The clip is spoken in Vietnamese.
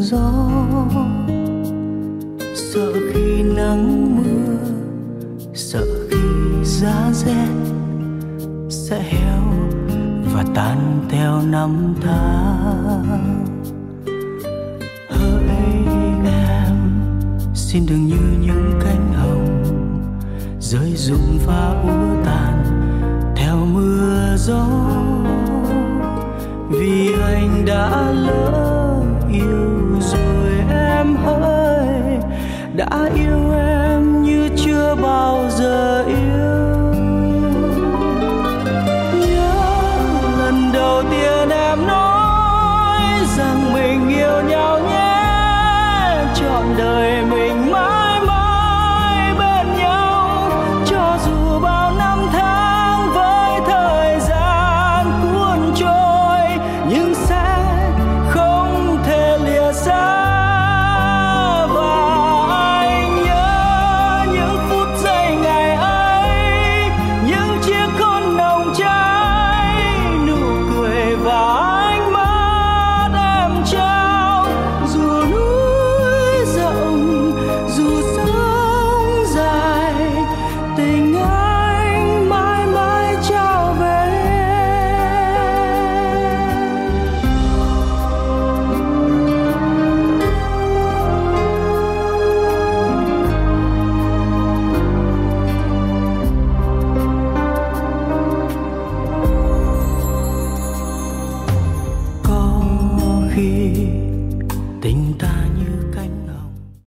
gió. Sợ khi nắng mưa, sợ khi giá rét sẽ héo và tan theo năm tháng hỡi em, xin đừng như những cánh hồng rơi rụng và úa tàn theo mưa gió đã lỡ yêu rồi em ơi đã yêu em như chưa bao giờ yêu nhớ lần đầu tiên em nói rằng mình yêu nhau nhé trọn đời khi tình